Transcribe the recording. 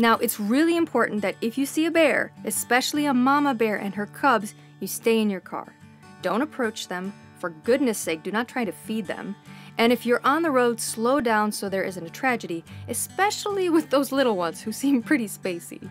Now, it's really important that if you see a bear, especially a mama bear and her cubs, you stay in your car. Don't approach them. For goodness sake, do not try to feed them. And if you're on the road, slow down so there isn't a tragedy, especially with those little ones who seem pretty spacey.